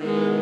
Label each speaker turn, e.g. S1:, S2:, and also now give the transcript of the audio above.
S1: you